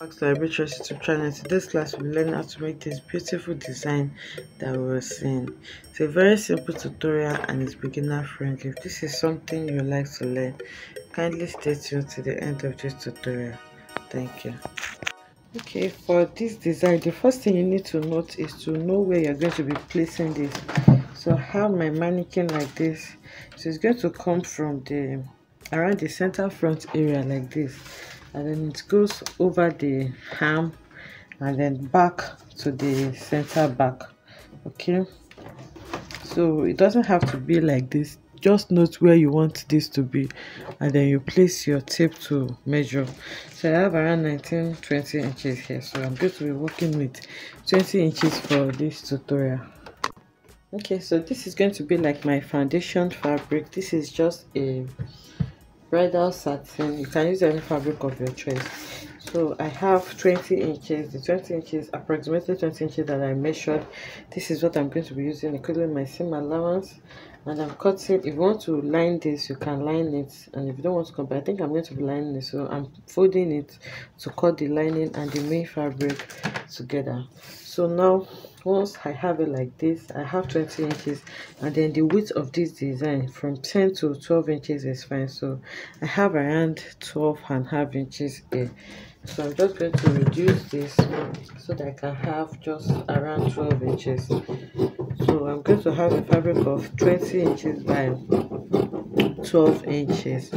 back to LarryB Threads YouTube channel. this class we'll learn how to make this beautiful design that we were seeing. It's a very simple tutorial and it's beginner friendly. If this is something you like to learn, kindly stay tuned to the end of this tutorial. Thank you. Okay, for this design, the first thing you need to note is to know where you're going to be placing this. So have my mannequin like this. So it's going to come from the around the center front area like this and then it goes over the arm and then back to the center back okay? So it doesn't have to be like this. Just note where you want this to be and then you place your tape to measure. So i have around 19 20 inches here. So i'm going to be working with 20 inches for this tutorial. Okay so this is going to be like my foundation fabric. This is just a bridal satin um, you can use any fabric of your choice. So i have 20 inches the 20 inches approximately 20 inches that i measured. This is what i'm going to be using including my seam allowance. And i'm cutting if you want to line this you can line it. And if you don't want to cut i think i'm going to be lining it. So i'm folding it to cut the lining and the main fabric together. So now once i have it like this. I have 20 inches. And then the width of this design from 10 to 12 inches is fine. So i have around 12 and a half inches here. So i'm just going to reduce this so that i can have just around 12 inches. So i'm going to have a fabric of 20 inches by 12 inches.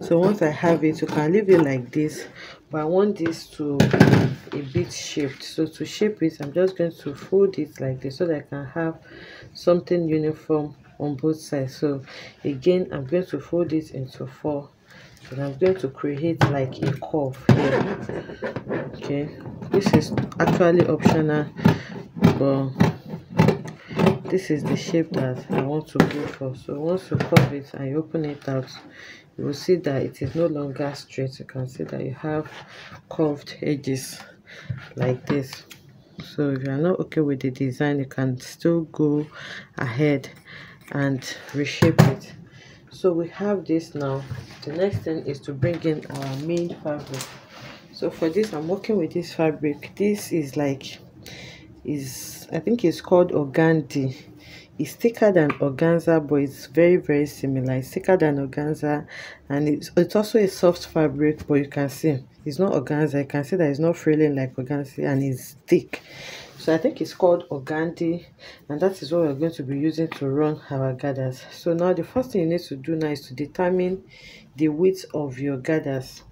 So once i have it you can leave it like this. But i want this to a bit shaped so to shape it i'm just going to fold it like this so that i can have something uniform on both sides. So again i'm going to fold it into four. And i'm going to create like a curve here. Okay. This is actually optional but this is the shape that i want to go for. So once you curve it you open it out you will see that it is no longer straight. You can see that you have curved edges like this. So if you are not okay with the design you can still go ahead and reshape it. So we have this now. The next thing is to bring in our main fabric. So for this i'm working with this fabric. This is like is i think it's called organdy it's thicker than organza but it's very very similar. It's thicker than organza and it's, it's also a soft fabric but you can see it's not organza. You can see that it's not frilling like organza and it's thick. So i think it's called organdy and that is what we're going to be using to run our gathers. So now the first thing you need to do now is to determine the width of your gathers.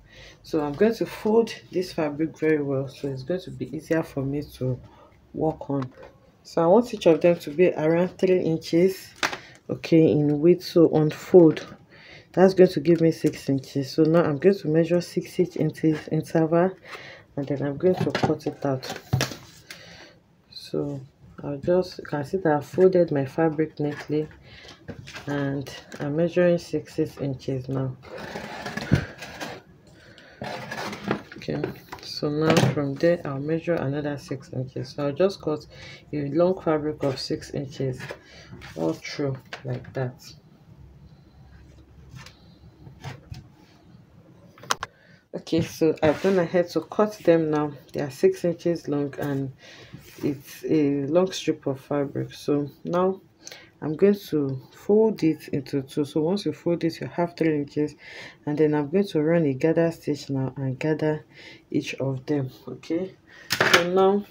So i'm going to fold this fabric very well so it's going to be easier for me to work on so i want each of them to be around three inches okay in width so unfold that's going to give me six inches. So now i'm going to measure six-inch inches interval and then i'm going to cut it out. So i'll just you can see that i folded my fabric neatly and i'm measuring six, inches now. Okay so now from there i'll measure another six inches. So i'll just cut a long fabric of six inches all through like that. Okay so i've gone ahead to cut them now. They are six inches long and it's a long strip of fabric. So now I'm going to fold it into two. So once you fold it you have three inches and then I'm going to run a gather stitch now and gather each of them okay? So now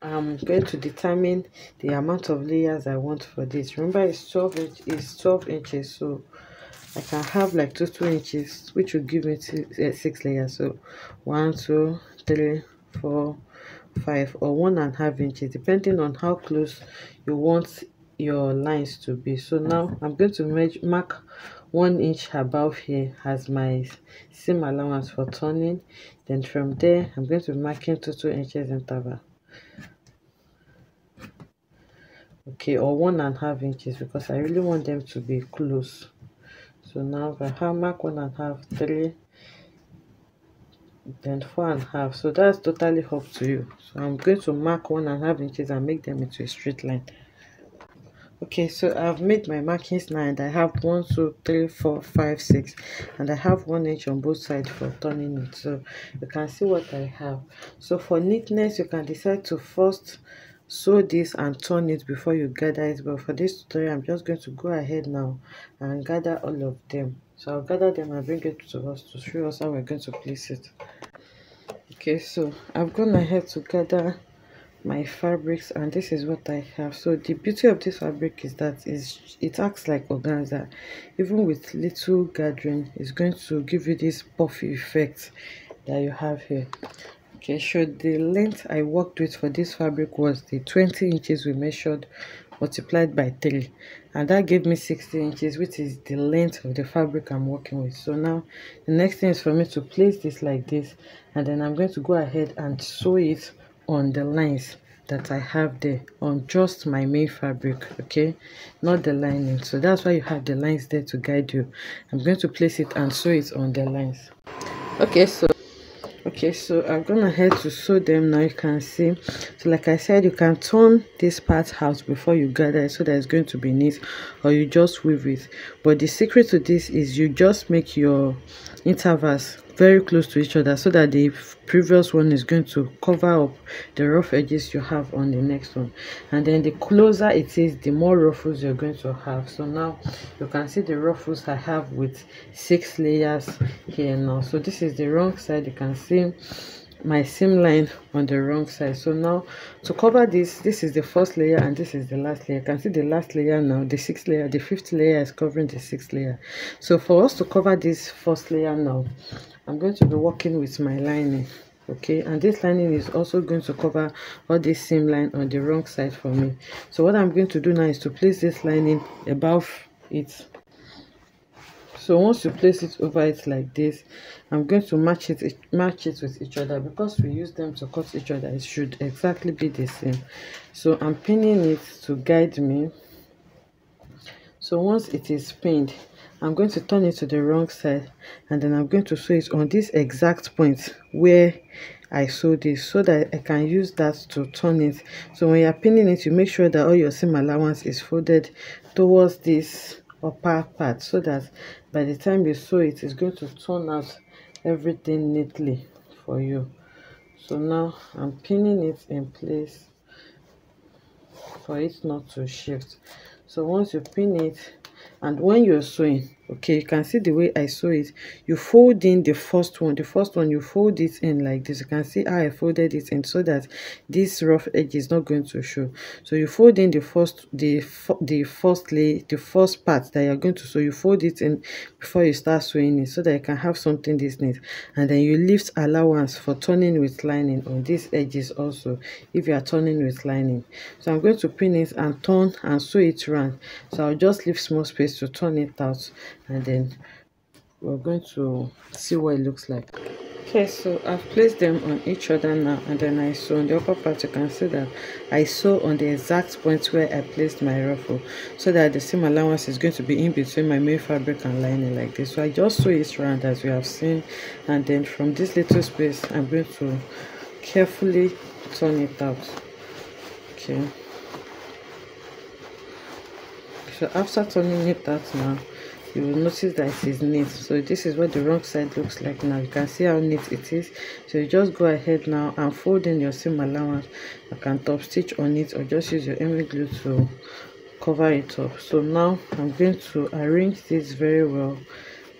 I'm going to determine the amount of layers I want for this. Remember it's 12 inch is 12 inches so I can have like two two inches which will give me two, uh, six layers. So one two three four five or one and a half inches depending on how close you want your lines to be. So now i'm going to mark one inch above here as my seam allowance for turning. Then from there i'm going to be marking two two inches interval. Okay or one and a half inches because i really want them to be close. So now if i have mark one and a half three then four and a half. So that's totally up to you. So i'm going to mark one and a half inches and make them into a straight line okay so i've made my markings now and i have one two three four five six and i have one inch on both sides for turning it. So you can see what i have. So for neatness you can decide to first sew this and turn it before you gather it. But for this tutorial i'm just going to go ahead now and gather all of them. So i'll gather them and bring it to us to show us how we're going to place it. Okay so i've gone ahead to gather my fabrics and this is what i have. So the beauty of this fabric is that is it acts like organza. Even with little gathering it's going to give you this puffy effect that you have here. Okay so the length i worked with for this fabric was the 20 inches we measured multiplied by 3 and that gave me 60 inches which is the length of the fabric i'm working with. So now the next thing is for me to place this like this. And then i'm going to go ahead and sew it on the lines that I have there on just my main fabric okay? Not the lining. So that's why you have the lines there to guide you. I'm going to place it and sew it on the lines. Okay so okay so i'm gonna ahead to sew them now you can see. So like i said you can turn this part out before you gather it so that it's going to be neat or you just weave it. But the secret to this is you just make your intervals very close to each other so that the previous one is going to cover up the rough edges you have on the next one. And then the closer it is the more ruffles you're going to have. So now you can see the ruffles i have with six layers here now. So this is the wrong side. You can see my seam line on the wrong side. So now to cover this this is the first layer and this is the last layer. You can see the last layer now the sixth layer the fifth layer is covering the sixth layer. So for us to cover this first layer now i'm going to be working with my lining okay? And this lining is also going to cover all this seam line on the wrong side for me. So what i'm going to do now is to place this lining above it so once you place it over it like this i'm going to match it match it with each other. Because we use them to cut each other it should exactly be the same. So i'm pinning it to guide me. So once it is pinned i'm going to turn it to the wrong side. And then i'm going to sew it on this exact point where I sew this so that I can use that to turn it. So when you're pinning it, you make sure that all your seam allowance is folded towards this upper part so that by the time you sew it it's going to turn out everything neatly for you. So now i'm pinning it in place for it not to shift. So once you pin it and when you're sewing okay you can see the way i sew it. You fold in the first one. The first one you fold it in like this. You can see how i folded it in so that this rough edge is not going to show. So you fold in the first the the first lay the first part that you're going to sew. You fold it in before you start sewing it so that you can have something this neat. And then you leave allowance for turning with lining on these edges also if you are turning with lining. So i'm going to pin it and turn and sew it around so i'll just leave small space to turn it out and then we're going to see what it looks like. Okay so i've placed them on each other now and then i sew on the upper part you can see that i sew on the exact point where i placed my ruffle so that the seam allowance is going to be in between my main fabric and lining like this. So i just sew it round as we have seen and then from this little space i'm going to carefully turn it out. Okay. So after turning it out now you will notice that it is neat. So this is what the wrong side looks like now. You can see how neat it is. So you just go ahead now and fold in your seam allowance you can top stitch on it or just use your emi glue to cover it up. So now i'm going to arrange this very well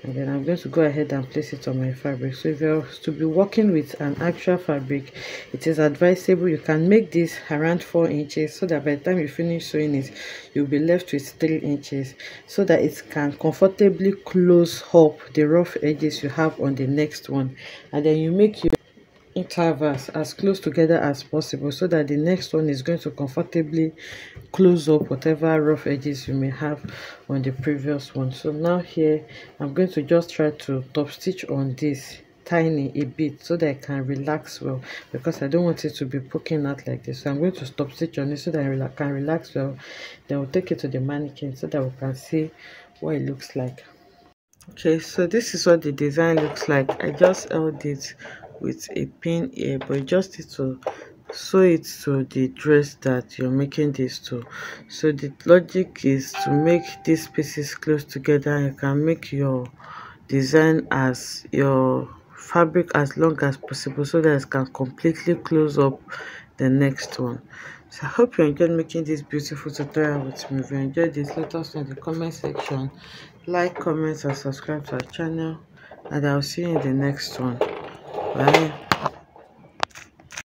and then I'm going to go ahead and place it on my fabric. So if you're to be working with an actual fabric it is advisable you can make this around four inches so that by the time you finish sewing it you'll be left with three inches so that it can comfortably close up the rough edges you have on the next one. And then you make your intervals as close together as possible so that the next one is going to comfortably close up whatever rough edges you may have on the previous one. So now here i'm going to just try to top stitch on this tiny a bit so that I can relax well because I don't want it to be poking out like this. So I'm going to top stitch on it so that I can relax well. Then we'll take it to the mannequin so that we can see what it looks like. Okay so this is what the design looks like. I just held it with a pin here but just need to sew it to the dress that you're making this to. So the logic is to make these pieces close together you can make your design as your fabric as long as possible so that it can completely close up the next one. So i hope you enjoyed making this beautiful tutorial with me. If you enjoyed this let us know in the comment section. Like comment and subscribe to our channel and i'll see you in the next one 哎。